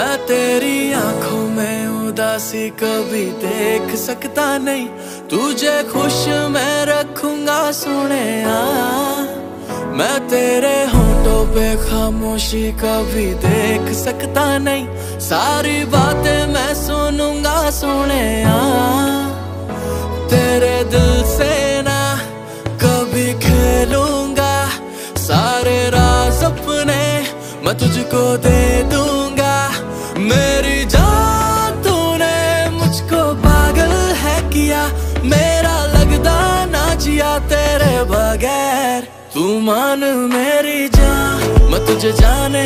तेरी आँखों में उदासी कभी देख सकता नहीं। तुझे खुश मैं रखूँगा सुने, आ। मैं तेरे होठों पे खामोशी कभी देख सकता नहीं। सारी बातें मैं सुनूँगा सुने, आ। तेरे दिल से ना कभी खेलूँगा। सारे राज अपने मैं तुझको दे दूँगा। किया मेरा लगदा ना जिया तेरे बगैर। तू मान मेरी जान मैं तुझे जाने